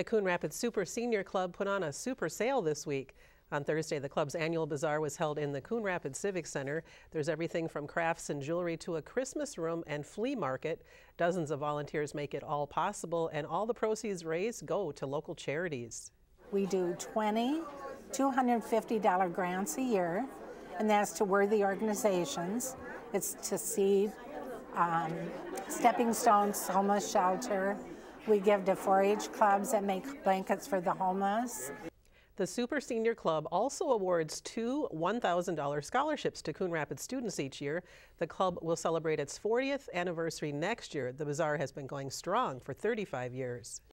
The Coon Rapids Super Senior Club put on a super sale this week. On Thursday, the club's annual bazaar was held in the Coon Rapids Civic Center. There's everything from crafts and jewelry to a Christmas room and flea market. Dozens of volunteers make it all possible, and all the proceeds raised go to local charities. We do 20 $250 grants a year, and that's to worthy organizations. It's to CEAP um, Stepping Stones Homeless Shelter, we give to 4-H clubs that make blankets for the homeless. The Super Senior Club also awards two $1,000 scholarships to Coon Rapids students each year. The club will celebrate its 40th anniversary next year. The bazaar has been going strong for 35 years.